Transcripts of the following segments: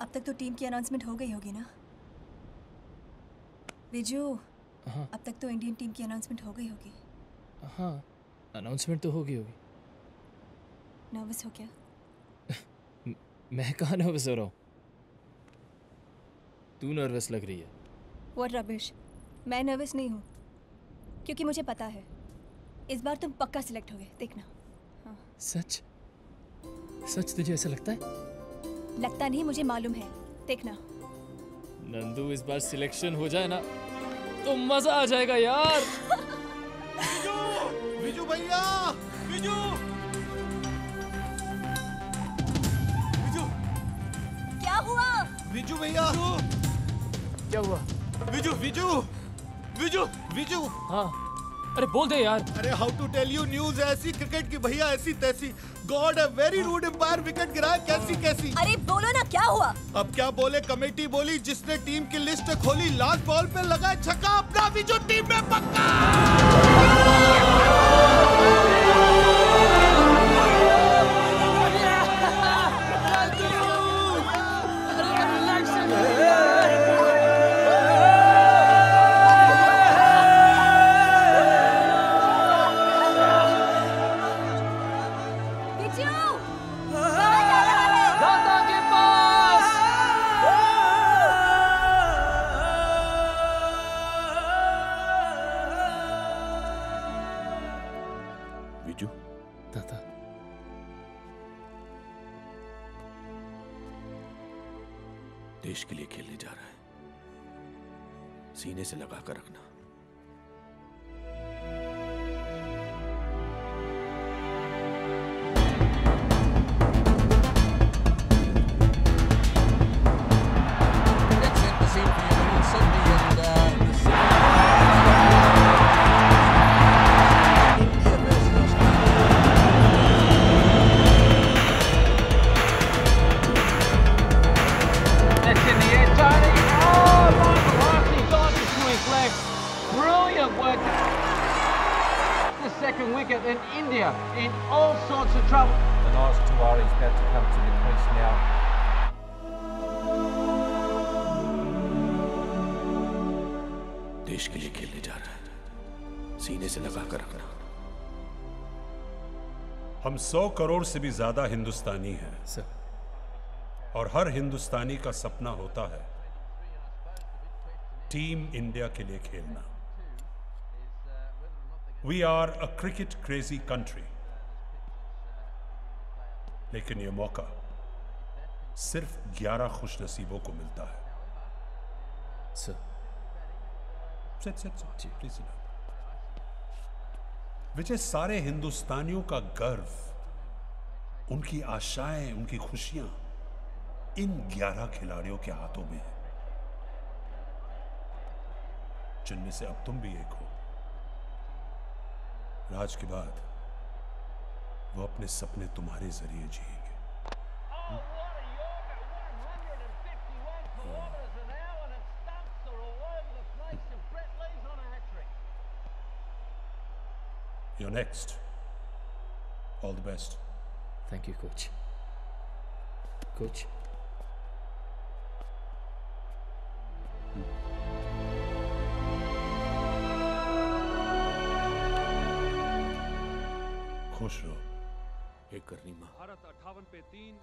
अब तक तो टीम की अनाउंसमेंट हो गई होगी ना? विजू हाँ। अब तक तो इंडियन टीम की अनाउंसमेंट हो गई होगी। हाँ अनाउंसमेंट तो होगी होगी। नर्वस हो क्या? मैं कहाँ नर्वस हो रहा हूँ? तू नर्वस लग रही है। व्हाट रबिश मैं नर्वस नहीं हूँ। क्योंकि मुझे पता है। इस बार तुम पक्का सिलेक्ट हो गए देखना सच? सच तुझे ऐसा लगता है? लगता नहीं मुझे मालूम है। देखना। नंदू इस बार सिलेक्शन हो जाए ना तो मज़ा आ जाएगा यार। विजू भैया विजू विजू क्या हुआ? विजू भैया। क्या हुआ? विजू विजू विजू विजू हाँ। अरे बोल दे यार। अरे how to tell you news ऐसी क्रिकेट की भैया ऐसी तैसी। God a very rude umpire wicket गिरा कैसी कैसी? अरे बोलो ना क्या हुआ? अब क्या बोले कमेटी बोली जिसने टीम की लिस्ट खोली लास्ट बॉल पे लगा छक्का अपना भी जो टीम में पक्का! विजू दादा देश के लिए खेलने जा रहा है। सीने से लगा कर रखना। In all sorts of trouble. The last two are is about to come to the crease now. देश के लिए खेलने जा रहा है। सीने से लगा कर रखना। हम सौ करोड़ से भी ज़्यादा हिंदुस्तानी हैं। सर। और हर हिंदुस्तानी का सपना होता है टीम इंडिया के लिए खेलना। We are a cricket crazy country लेकिन यह मौका सिर्फ़ 11 खुश नसीबों को मिलता है। सर विजय सारे हिंदुस्तानियों का गर्व उनकी आशाएँ उनकी खुशियाँ इन 11 खिलाड़ियों के हाथों में है। जिनमें से अब तुम भी एक हो। राज के बाद वो अपने सपने तुम्हारे ज़रिए जिएँगे You're next. All the best. Thank you coach coach खुश रहो। एक करनी माँ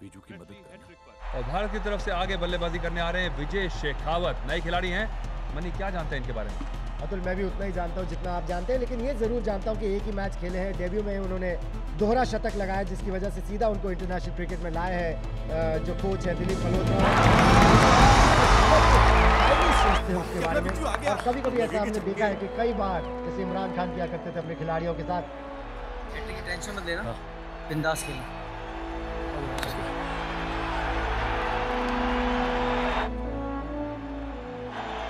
बीजू की मदद करना। और भारत की तरफ़ से आगे बल्लेबाजी करने आ रहे हैं विजय शेखावत। नए खिलाड़ी हैं। मनी क्या जानते हैं इनके बारे में? अतुल मैं भी उतना ही जानता हूँ जितना आप जानते हैं लेकिन ये ज़रूर जानता हूँ कि एक ही मैच खेले हैं। डेब्यू में उन्होंने दोहरा शतक लगाया जिसकी वजह से सीधा उनको इंटरनेशनल क्रिकेट में लाए हैं जो कोच है दिलीप मल्होत्रा। सोचते हैं उसके बारे में। कभी कभी ऐसा हमने देखा है कि कई बार जैसे इमरान खान किया करते थे अपने खिलाड़ियों के साथ टेंशन मत लेना। बिंदास खेलना।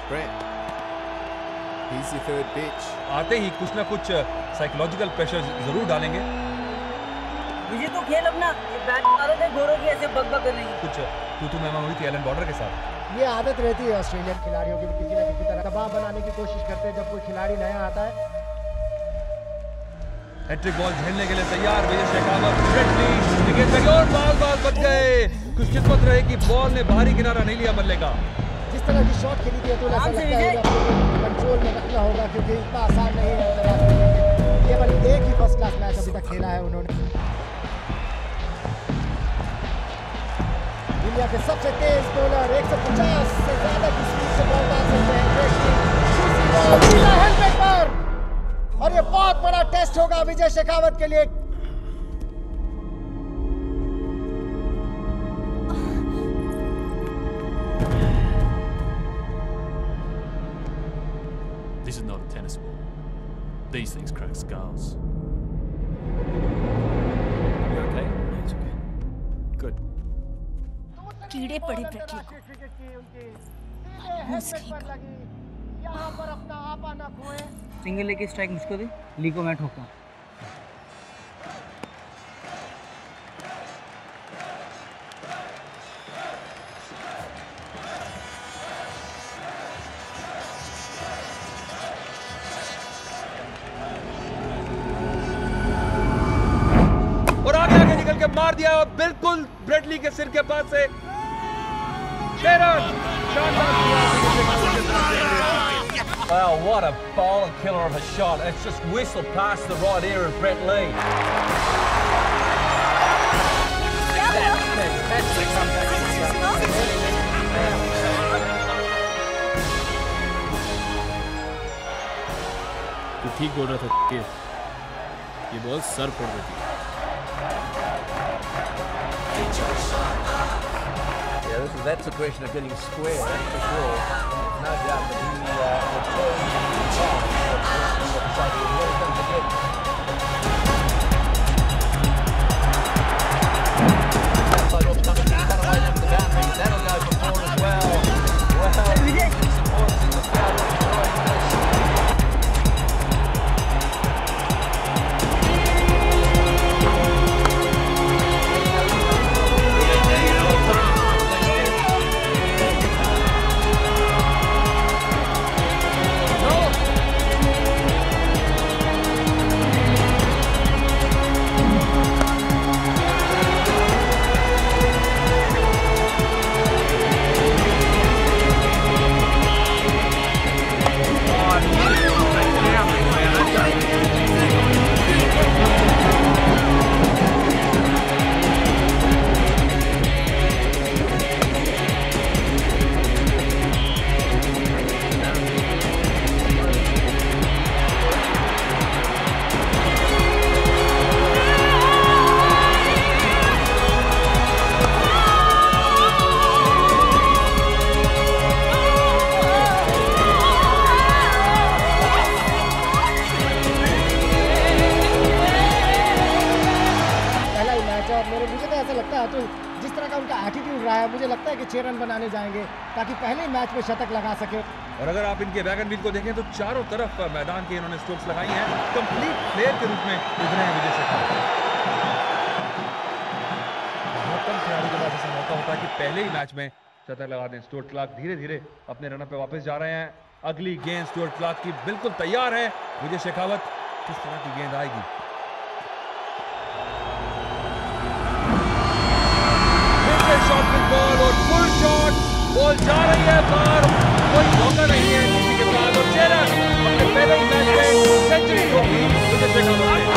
Brett, third pitch. आते ही कुछ ना कुछ साइकोलॉजिकल प्रेशर ज़रूर डालेंगे। विजय तो खेल अपना बैट मारो थे की ऐसे नहीं कुछ तू तू मैं हुई थी एलन बॉर्डर के साथ। ये आदत रहती है ऑस्ट्रेलियन खिलाड़ियों की किसी ना किसी तरह दबाव बनाने की कोशिश करते हैं जब कोई खिलाड़ी नया आता है। हैट्रिक बॉल झेलने के लिए तैयार विजय शेखावत। विकेट और बाल बाल बच गए। खुशकिस्मत रहे कि बॉल ने बाहरी किनारा नहीं लिया बल्ले का। जिस तरह की शॉट खेली थी अतुल ऐसा लगता है कंट्रोल में रखना होगा क्योंकि इतना आसान नहीं है। केवल एक ही फ़र्स्ट क्लास मैच अभी तक खेला है उन्होंने। दुनिया के सबसे तेज बॉलर 150 से ज़्यादा की स्पीड से बॉल मार सकते हैं। हेलमेट और ये बहुत बड़ा टेस्ट होगा विजय शेखावत के लिए This is not a tennis ball. These things crack skulls. You okay? Yeah, it's okay. Good. कीड़े पड़े ब्रेटली को मुस्की को यहाँ पर अपना आपा न खोए। सिंगल लेके स्ट्राइक मुझको दे। ली को मैं ठोका और आगे आगे निकल के मार दिया और बिल्कुल ब्रेडली के सिर के पास से। Run. Wow, what a bowler killer of a shot. It's just whistled past the right ear of Brett Lee. That's fantastic comeback. तू ठीक बोल रहा था कि ये बॉल सर फोड़ देती है that's a question of getting square, that's for sure. No doubt that he uh, returns to the. That'll go for four as well. Well, support attitude रहा है। मुझे लगता है कि छह रन बनाने जाएँगे ताकि पहले मैच में शतक लगा सके। और अगर आप इनके वैगन व्हील को देखें तो चारों तरफ़ मैदान के इन्होंने स्ट्रोक्स लगाई हैं। कंप्लीट प्लेयर के रूप में उभरे हैं विजय शेखर कम खिलाड़ी के पास ऐसा मौका होता है कि पहले ही मैच में शतक लगा दें। स्टुअर्ट क्लार्क धीरे धीरे अपने रनर पे वापस जा रहे हैं। अगली गेंद स्टुअर्ट क्लार्क की बिल्कुल तैयार है। विजय शेखावत, किस तरह की गेंद आएगी शॉट विद बॉल और फुल शॉट बॉल जा रही है बाहर। कोई मौका नहीं है किसी के पास। और चेहरा, अपने पहले ही मैच में सेंचुरी होगी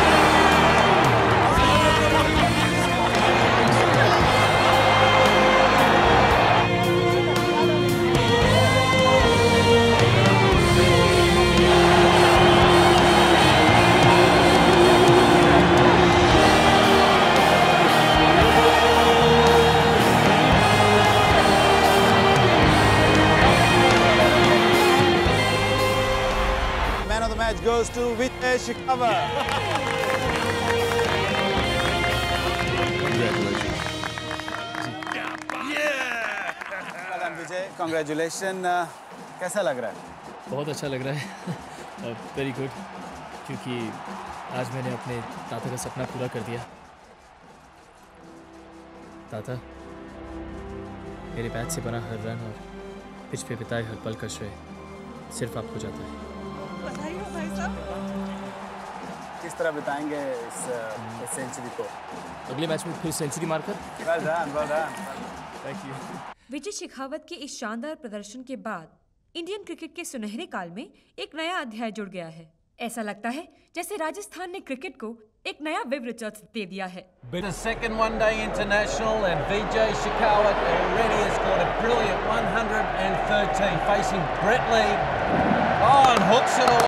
Congratulations. Uh, कैसा लग रहा है? बहुत अच्छा लग रहा है। वेरी गुड क्योंकि आज मैंने अपने ताता का सपना पूरा कर दिया। ताता मेरे बैट से बना हर रन और पिच पे बिताए हर पल का श्रेय सिर्फ़ आपको जाता है। किस तरह बिताएँगे इस इस सेंचुरी को? अगले मैच में फिर सेंचुरी मारकर well done well done thank you Vijay Shekhawat के इस शानदार प्रदर्शन के बाद इंडियन क्रिकेट के सुनहरे काल में एक नया अध्याय जुड़ गया है। ऐसा लगता है जैसे राजस्थान ने क्रिकेट को एक नया विवृचत दे दिया है। The second one-day international and Vijay Shekhawat already has scored a brilliant 113 facing Brett Lee. Oh, and hooks it away.